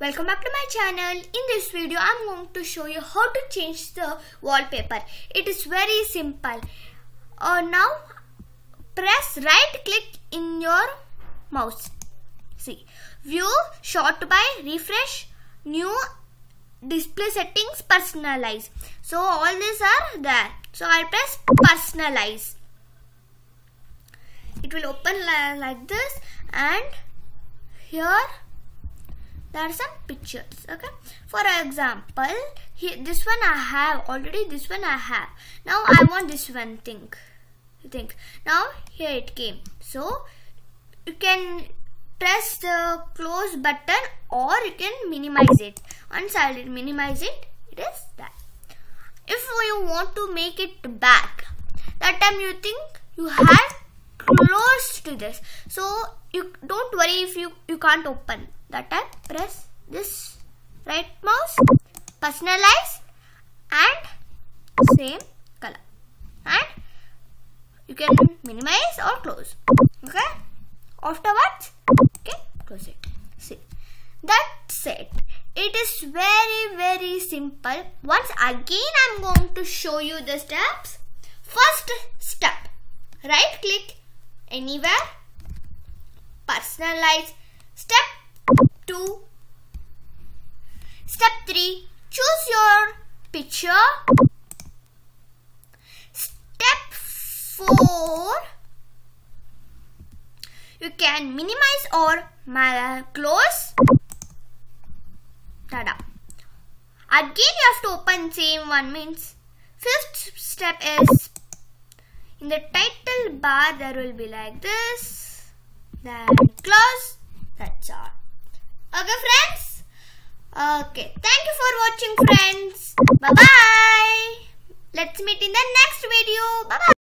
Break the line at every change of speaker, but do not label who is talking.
welcome back to my channel. In this video i'm going to show you how to change the wallpaper. It is very simple. Uh, now press right click in your mouse. See view sort by refresh new display settings personalize. So all these are there. So i press personalize. It will open like this and here there are some pictures okay? For example here this one i have already this one i have. Now i want this one thing think. Now here it came. So you can press the close button or you can minimize it. Once i will minimize it it is that. If you want to make it back that time you think you had close to this. So you don't worry if you you can't open. That time press this right mouse personalize and same color. And you can minimize or close. Okay? Afterwards okay close it. See? That's it. It is very very simple. Once again i'm going to show you the steps. First step. Right click anywhere? Personalize step 2 step 3 choose your picture. Step 4 you can minimize or close tada. Again you have to open same one means fifth step is in the title bar there will be like this then close that's all. Okay friends? Okay thank you for watching friends. Bye bye let's meet in the next video. Bye bye